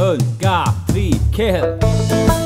Un, ga, tri, kill.